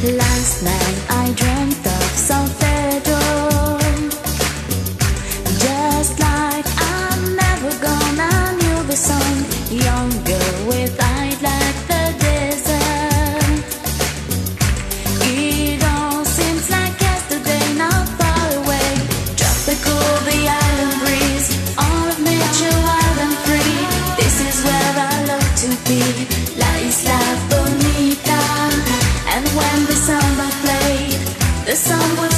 Last night I dreamt of Salvador. Just like I'm never gonna knew the song Young girl with eyes like the desert. It all seems like yesterday not far away. Tropical the island breeze All of free. This is where I love to be. Like someone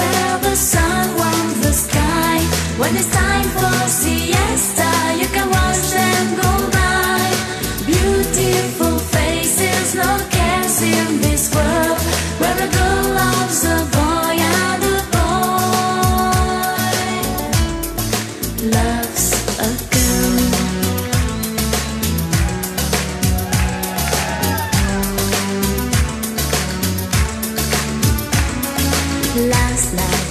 where the sun warms the sky. When it's time for siesta, you can watch them go by.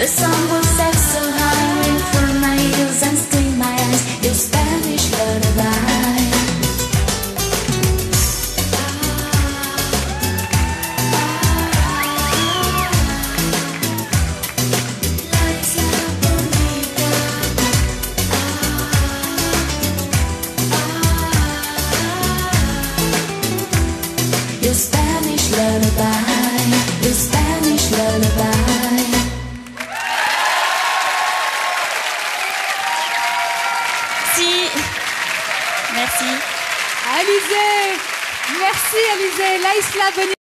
The sun will set Merci. Merci. Alizé. Merci, Alizé. Laïsla, venez.